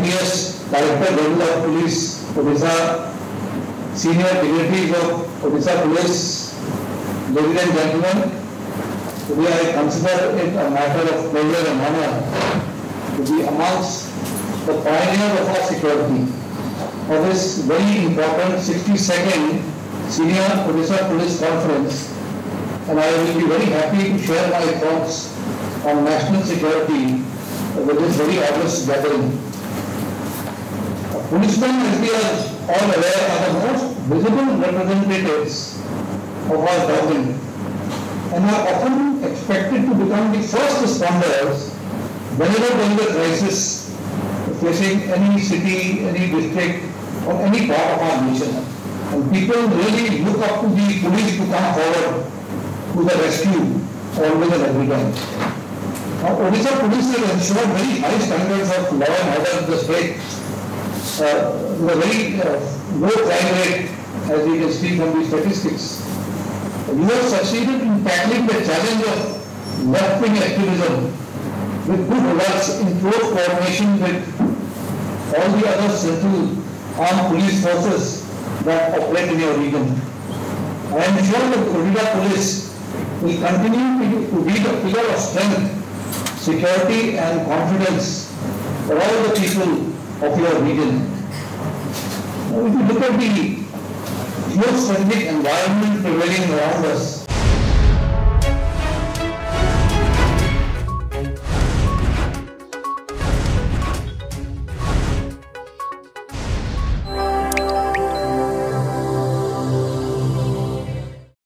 IPS, Director General of Police, Odisha, senior dignitaries of Odisha Police, ladies and gentlemen, today I consider it a matter of pleasure and honor to be amongst the pioneers of our security for this very important 62nd Senior Odisha Police Conference and I will be very happy to share my thoughts on national security with this very august gathering. Policemen, as we are all aware, are the most visible representatives of our government and are often expected to become the first responders whenever there is a crisis facing any city, any district, or any part of our nation. And people really look up to the police to come forward to the rescue always and every time. Now, Odisha police has ensured very high standards of law and order in the state. Uh, very uh, low crime rate, as we can see from the statistics. We have succeeded in tackling the challenge of left-wing activism with good results in close coordination with all the other central armed police forces that operate in your region. I am sure that Odisha police will continue to be the pillar of strength, security and confidence for all the people of your region. If you look at the geostrategic environment prevailing around us,